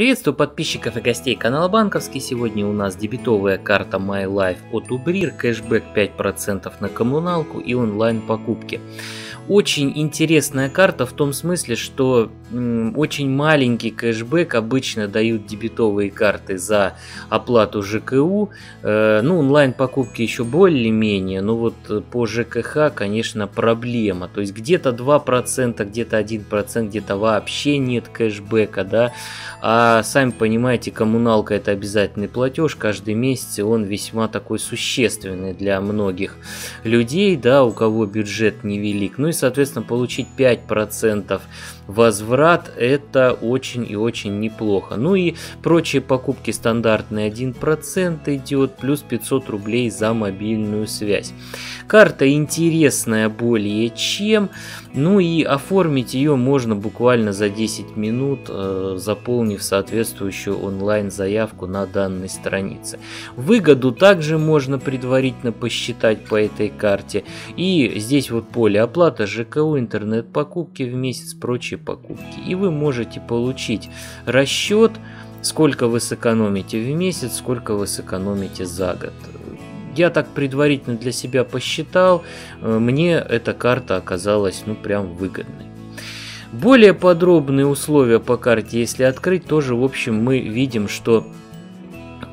Приветствую подписчиков и гостей канала Банковский. Сегодня у нас дебетовая карта MyLife от Убрир, кэшбэк 5% на коммуналку и онлайн покупки. Очень интересная карта в том смысле, что очень маленький кэшбэк обычно дают дебетовые карты за оплату ЖКУ. Э, ну, онлайн покупки еще более-менее, но вот по ЖКХ, конечно, проблема. То есть где-то 2%, где-то 1%, где-то вообще нет кэшбэка, да. А сами понимаете, коммуналка это обязательный платеж каждый месяц, он весьма такой существенный для многих людей, да, у кого бюджет невелик. Ну и, соответственно, получить 5% возврат это очень и очень неплохо. Ну и прочие покупки стандартные 1% идет, плюс 500 рублей за мобильную связь. Карта интересная более чем, ну и оформить ее можно буквально за 10 минут, э, заполнив соответствующую онлайн заявку на данной странице. Выгоду также можно предварительно посчитать по этой карте. И здесь вот поле оплата ЖКУ, интернет-покупки в месяц, прочие покупки. И вы можете получить расчет, сколько вы сэкономите в месяц, сколько вы сэкономите за год. Я так предварительно для себя посчитал, э, мне эта карта оказалась ну прям выгодной. Более подробные условия по карте, если открыть, тоже в общем мы видим, что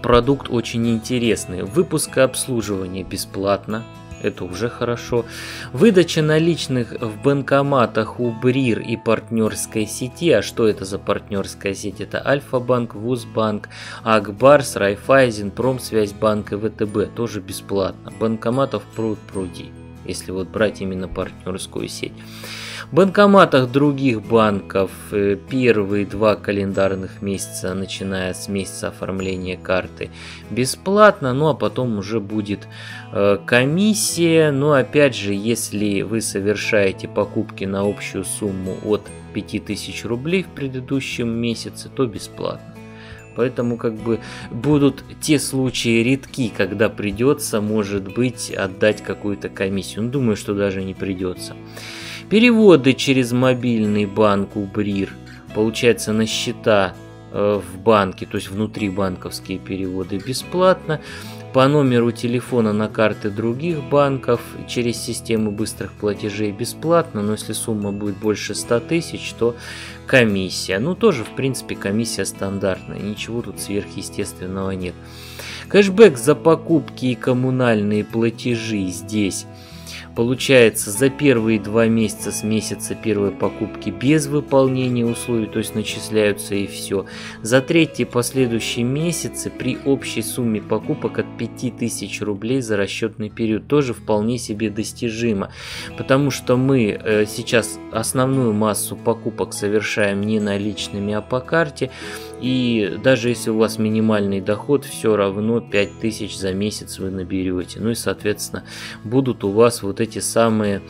продукт очень интересный. Выпуск и обслуживание бесплатно, это уже хорошо. Выдача наличных в банкоматах у БРИР и партнерской сети. А что это за партнерская сеть? Это Альфа-банк, Вузбанк, Акбарс, Райфайзен, Промсвязьбанк и ВТБ. Тоже бесплатно. Банкоматов пруд пруди, если вот брать именно партнерскую сеть. В банкоматах других банков э, первые два календарных месяца, начиная с месяца оформления карты, бесплатно, ну а потом уже будет э, комиссия. Но опять же, если вы совершаете покупки на общую сумму от 5000 рублей в предыдущем месяце, то бесплатно. Поэтому как бы будут те случаи редки, когда придется, может быть, отдать какую-то комиссию. Ну, думаю, что даже не придется. Переводы через мобильный банк Убрир, получается на счета э, в банке, то есть внутри банковские переводы бесплатно. По номеру телефона на карты других банков через систему быстрых платежей бесплатно, но если сумма будет больше 100 тысяч, то комиссия. Ну тоже в принципе комиссия стандартная, ничего тут сверхъестественного нет. Кэшбэк за покупки и коммунальные платежи здесь Получается, за первые два месяца с месяца первой покупки без выполнения условий, то есть начисляются и все. За третьи последующие месяцы при общей сумме покупок от 5000 рублей за расчетный период тоже вполне себе достижимо. Потому что мы э, сейчас основную массу покупок совершаем не наличными, а по карте. И даже если у вас минимальный доход, все равно 5000 за месяц вы наберете. Ну и соответственно будут у вас вот эти самые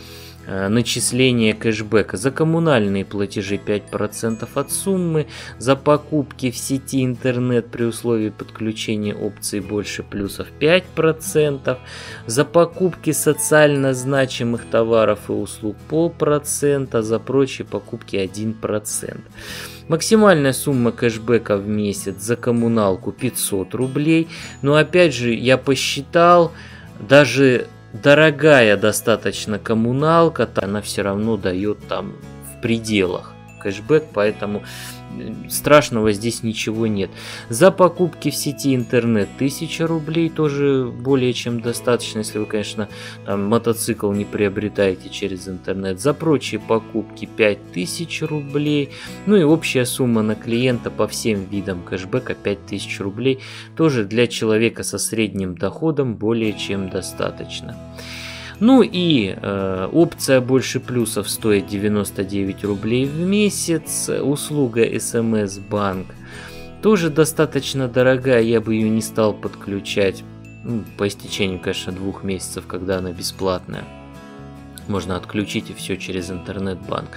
э, начисления кэшбэка. За коммунальные платежи 5% от суммы, за покупки в сети интернет при условии подключения опции больше плюсов 5%, за покупки социально значимых товаров и услуг полпроцента, за прочие покупки 1%. Максимальная сумма кэшбэка в месяц за коммуналку 500 рублей. Но опять же, я посчитал, даже дорогая достаточно коммуналка, она все равно дает там в пределах кэшбэк, поэтому страшного здесь ничего нет. За покупки в сети интернет 1000 рублей тоже более чем достаточно, если вы, конечно, там, мотоцикл не приобретаете через интернет. За прочие покупки 5000 рублей. Ну и общая сумма на клиента по всем видам кэшбэка 5000 рублей. Тоже для человека со средним доходом более чем достаточно. Ну и э, опция больше плюсов стоит 99 рублей в месяц. Услуга SMS банк тоже достаточно дорогая, я бы ее не стал подключать. Ну, по истечению, конечно, двух месяцев, когда она бесплатная. Можно отключить и все через интернет-банк.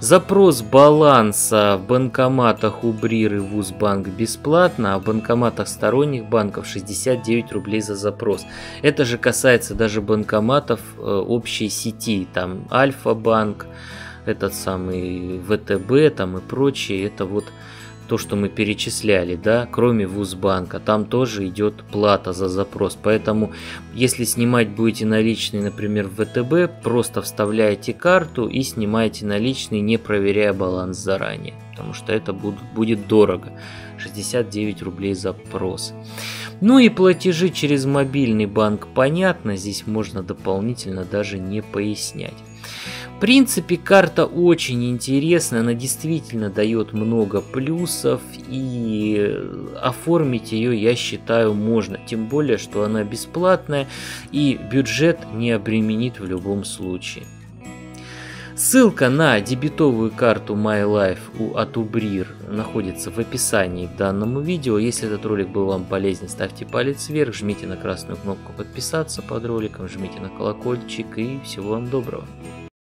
Запрос баланса в банкоматах у Брир и Вузбанк бесплатно, а в банкоматах сторонних банков 69 рублей за запрос. Это же касается даже банкоматов э, общей сети, там Альфа-банк, этот самый ВТБ там и прочие. Это вот то, что мы перечисляли, да, кроме Вузбанка, там тоже идет плата за запрос. Поэтому, если снимать будете наличные, например, в ВТБ, просто вставляете карту и снимаете наличные, не проверяя баланс заранее, потому что это будет, будет дорого. 69 рублей запрос. Ну и платежи через мобильный банк, понятно, здесь можно дополнительно даже не пояснять. Принципе, карта очень интересная, она действительно дает много плюсов, и оформить ее, я считаю, можно. Тем более, что она бесплатная, и бюджет не обременит в любом случае. Ссылка на дебетовую карту MyLife у Атубрир находится в описании к данному видео. Если этот ролик был вам полезен, ставьте палец вверх, жмите на красную кнопку подписаться под роликом, жмите на колокольчик и всего вам доброго.